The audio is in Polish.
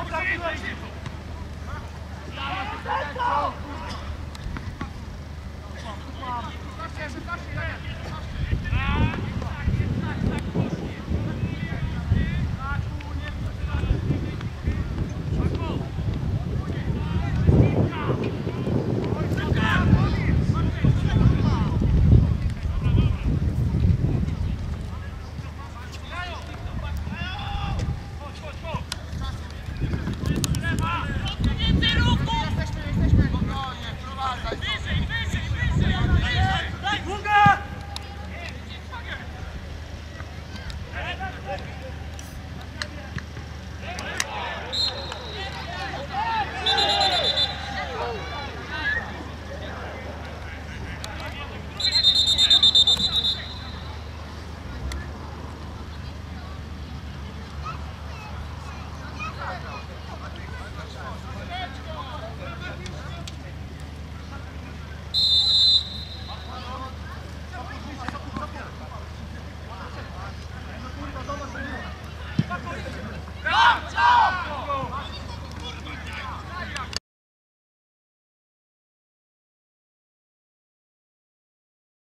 Ogarnij! Brawo, ty 二加